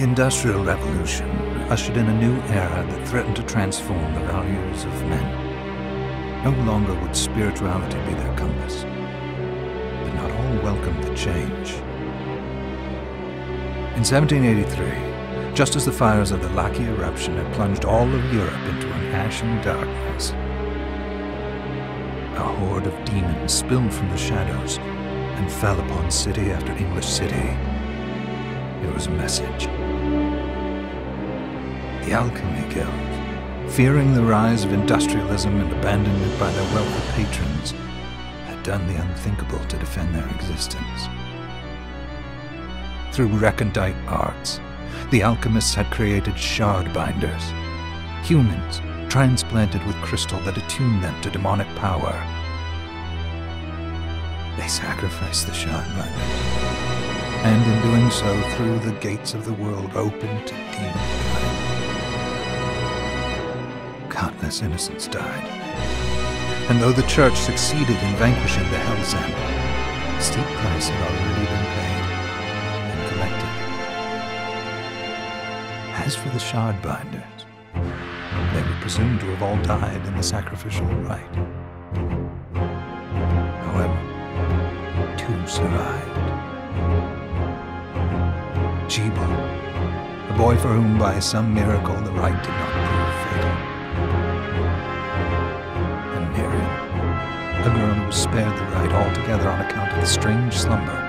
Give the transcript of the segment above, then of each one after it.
The Industrial Revolution ushered in a new era that threatened to transform the values of men. No longer would spirituality be their compass, but not all welcomed the change. In 1783, just as the fires of the Laki eruption had plunged all of Europe into an ashen darkness, a horde of demons spilled from the shadows and fell upon city after English city. It was a message. The Alchemy Guild, fearing the rise of industrialism and abandonment by their wealthy patrons, had done the unthinkable to defend their existence. Through recondite arts, the alchemists had created Shardbinders, humans transplanted with crystal that attuned them to demonic power. They sacrificed the Shardbinders, and in doing so threw the gates of the world open to demonkind. Countless innocents died. And though the church succeeded in vanquishing the Hell's a steep price had already been paid and collected. As for the Shardbinders, they were presumed to have all died in the sacrificial rite. However, two survived. Gebel, a boy for whom by some miracle the rite did not spared the ride altogether on account of the strange slumber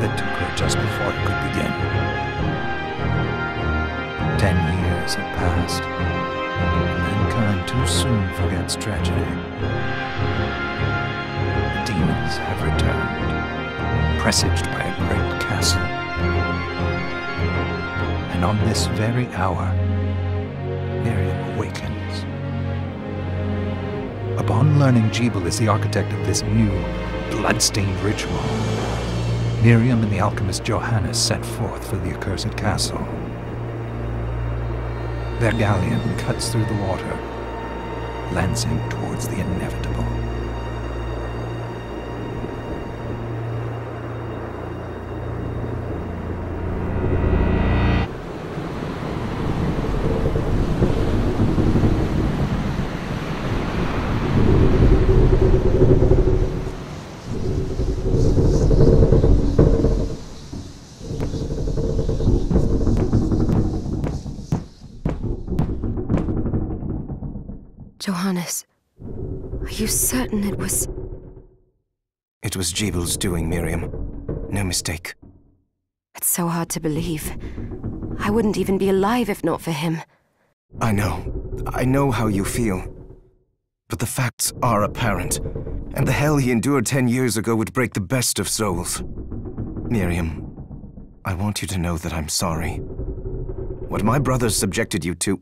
that took her just before it could begin. Ten years have passed. Mankind too soon forgets tragedy. The demons have returned, presaged by a great castle. And on this very hour, Learning Gebel is the architect of this new, blood-stained ritual, Miriam and the alchemist Johannes set forth for the accursed castle. Their galleon cuts through the water, lancing towards the inevitable. Doing, Miriam. No mistake. It's so hard to believe. I wouldn't even be alive if not for him. I know. I know how you feel. But the facts are apparent, and the hell he endured ten years ago would break the best of souls. Miriam, I want you to know that I'm sorry. What my brothers subjected you to,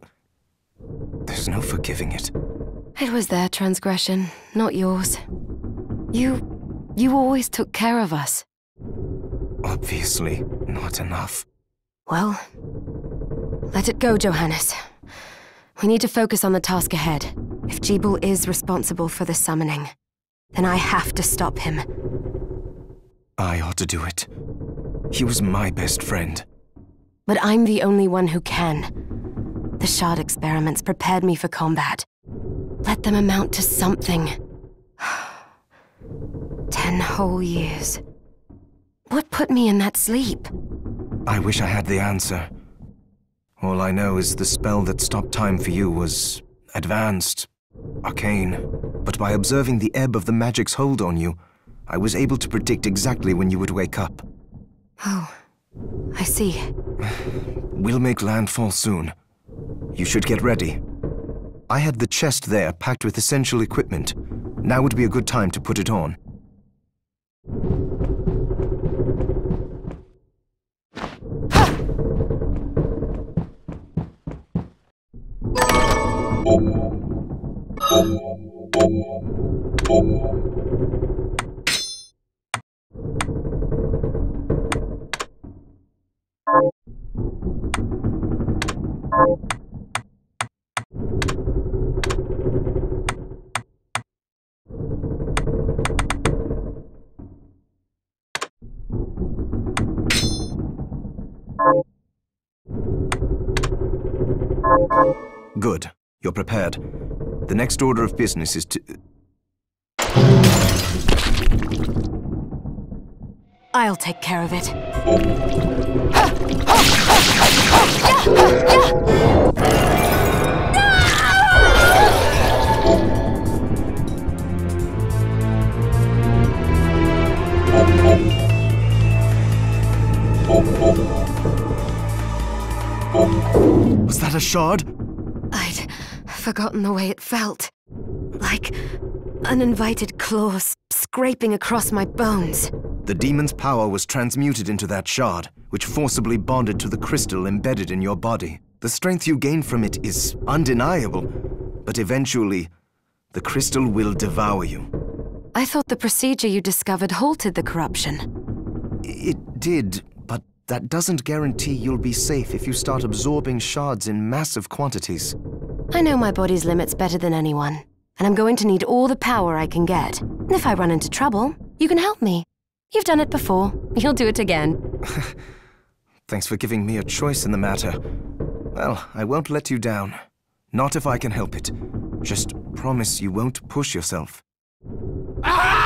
there's no forgiving it. It was their transgression, not yours. You. You always took care of us. Obviously, not enough. Well, let it go, Johannes. We need to focus on the task ahead. If Gebel is responsible for the summoning, then I have to stop him. I ought to do it. He was my best friend. But I'm the only one who can. The shard experiments prepared me for combat. Let them amount to something. Ten whole years. What put me in that sleep? I wish I had the answer. All I know is the spell that stopped time for you was advanced, arcane. But by observing the ebb of the magic's hold on you, I was able to predict exactly when you would wake up. Oh, I see. We'll make landfall soon. You should get ready. I had the chest there packed with essential equipment. Now would be a good time to put it on. Good. You're prepared. The next order of business is to... I'll take care of it. Was that a shard? Forgotten the way it felt. Like uninvited claws scraping across my bones. The demon's power was transmuted into that shard, which forcibly bonded to the crystal embedded in your body. The strength you gain from it is undeniable, but eventually, the crystal will devour you. I thought the procedure you discovered halted the corruption. It did, that doesn't guarantee you'll be safe if you start absorbing shards in massive quantities. I know my body's limits better than anyone, and I'm going to need all the power I can get. And if I run into trouble, you can help me. You've done it before. You'll do it again. Thanks for giving me a choice in the matter. Well, I won't let you down. Not if I can help it. Just promise you won't push yourself. Ah!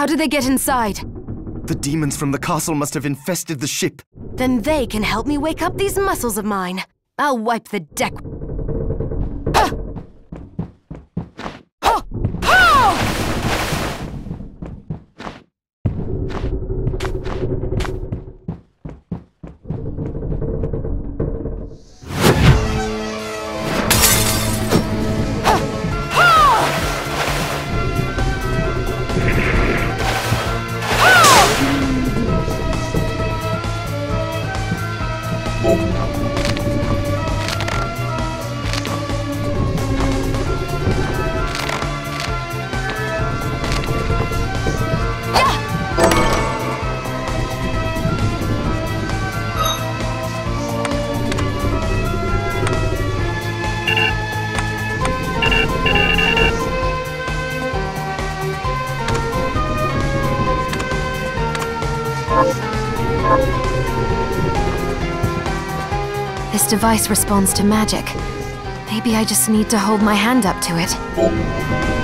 How did they get inside? The demons from the castle must have infested the ship. Then they can help me wake up these muscles of mine. I'll wipe the deck. Device responds to magic. Maybe I just need to hold my hand up to it.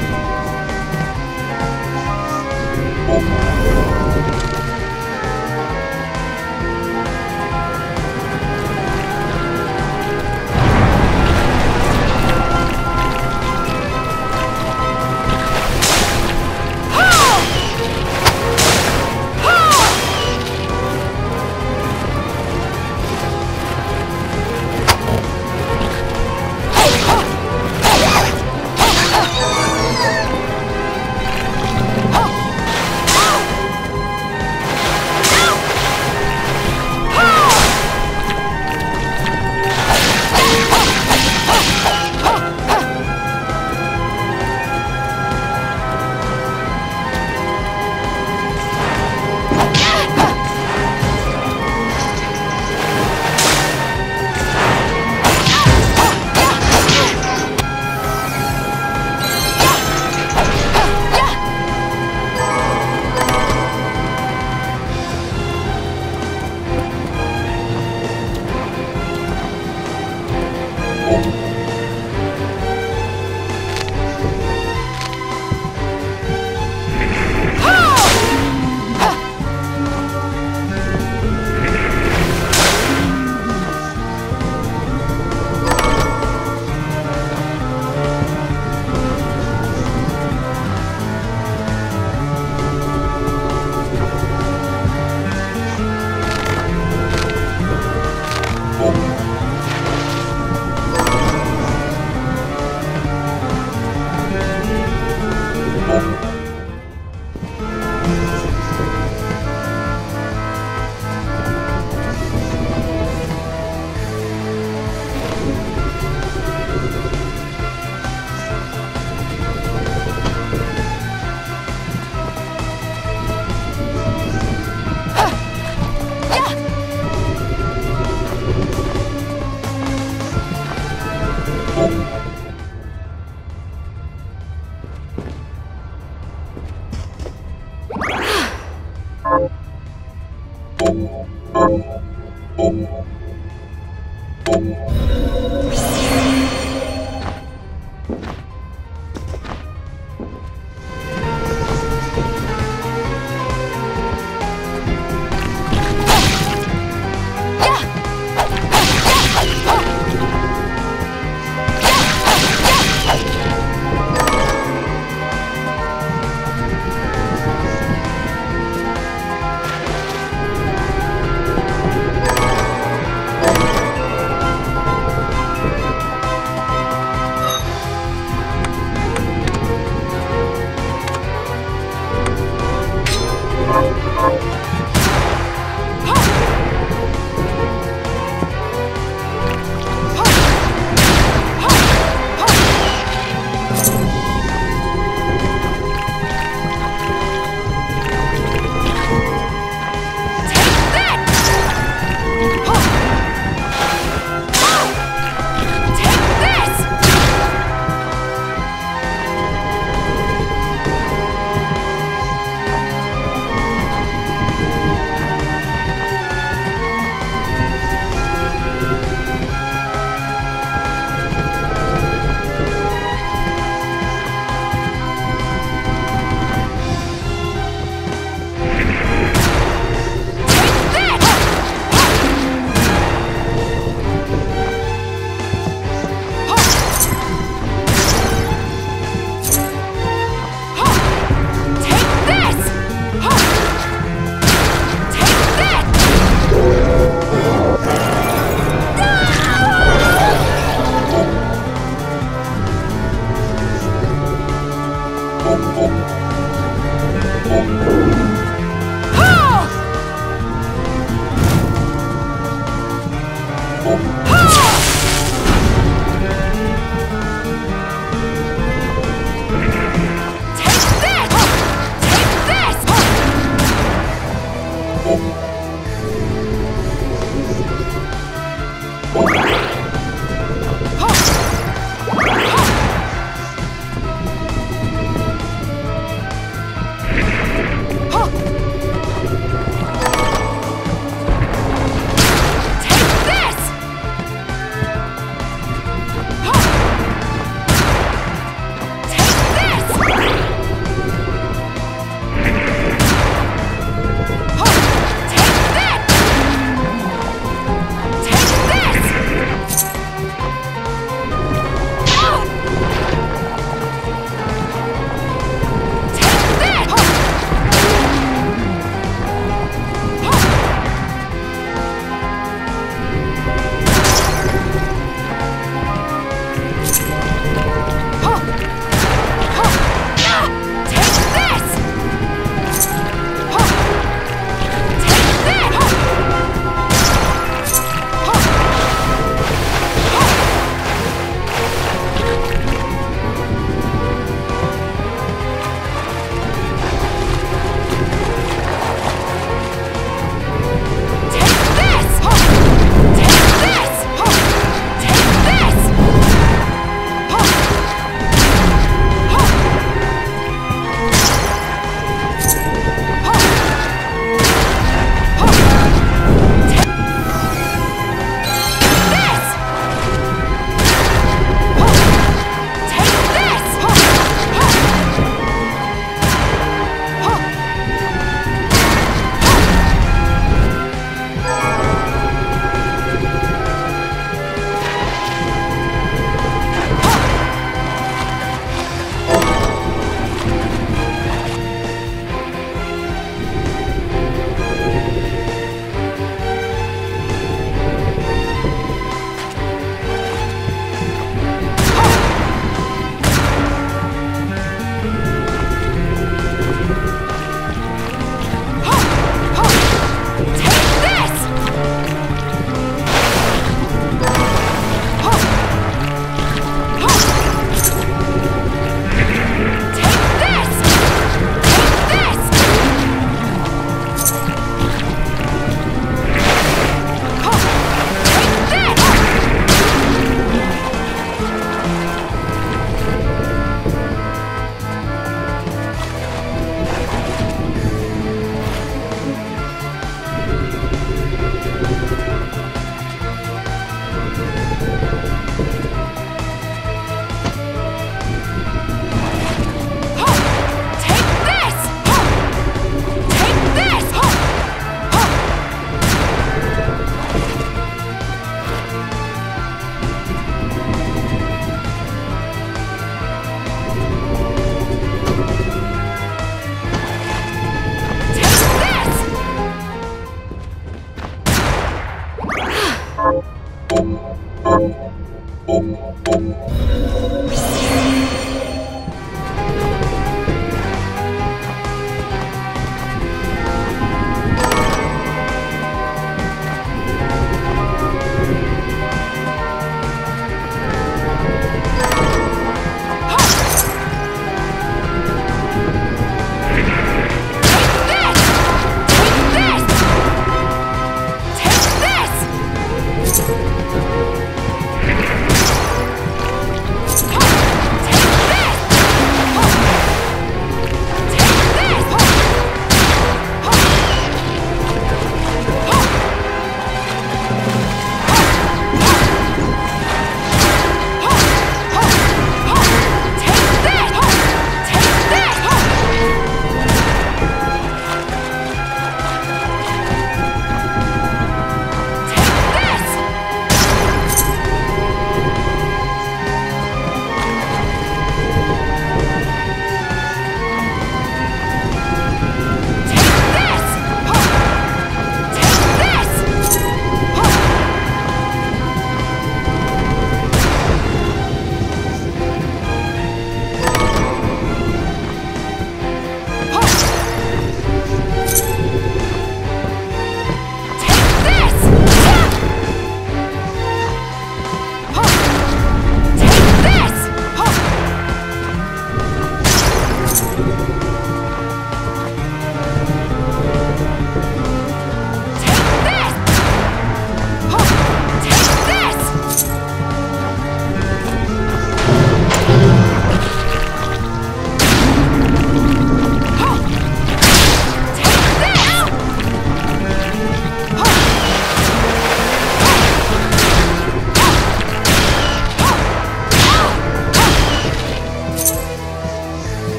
Oh.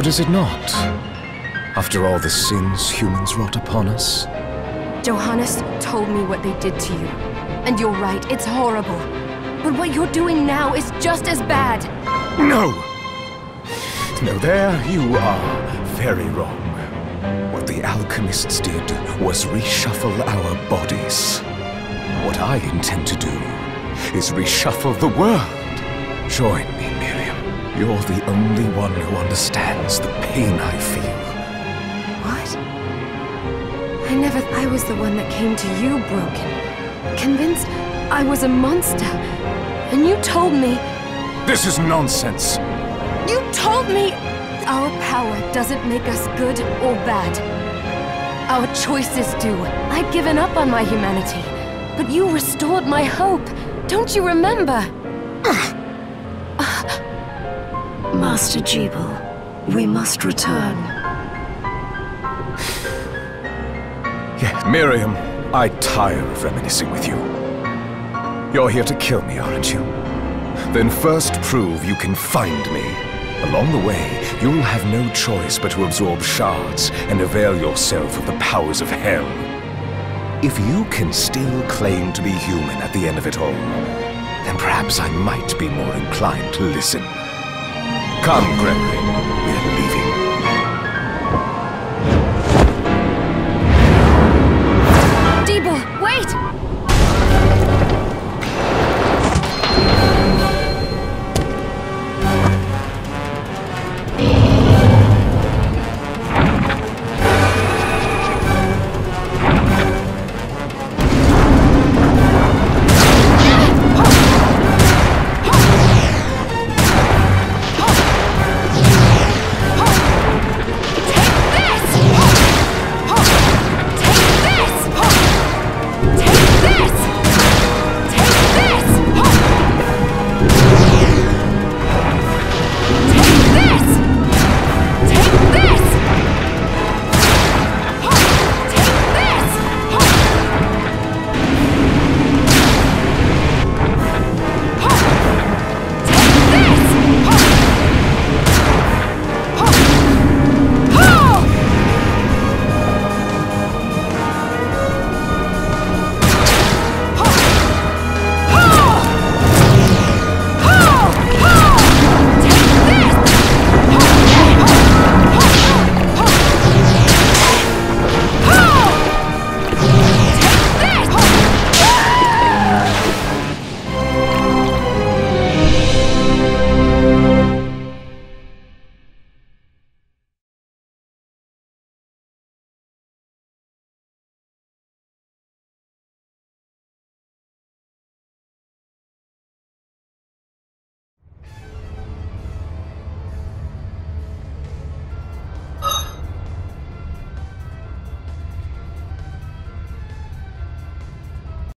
How does it not? After all the sins humans wrought upon us? Johannes told me what they did to you. And you're right, it's horrible. But what you're doing now is just as bad. No! No, there you are very wrong. What the alchemists did was reshuffle our bodies. What I intend to do is reshuffle the world. Join me. You're the only one who understands the pain I feel. What? I never... I was the one that came to you broken. Convinced I was a monster. And you told me... This is nonsense! You told me our power doesn't make us good or bad. Our choices do. I'd given up on my humanity. But you restored my hope. Don't you remember? Master Gebel, we must return. Yeah, Miriam, I tire of reminiscing with you. You're here to kill me, aren't you? Then first prove you can find me. Along the way, you'll have no choice but to absorb shards and avail yourself of the powers of hell. If you can still claim to be human at the end of it all, then perhaps I might be more inclined to listen. Come, Gregory.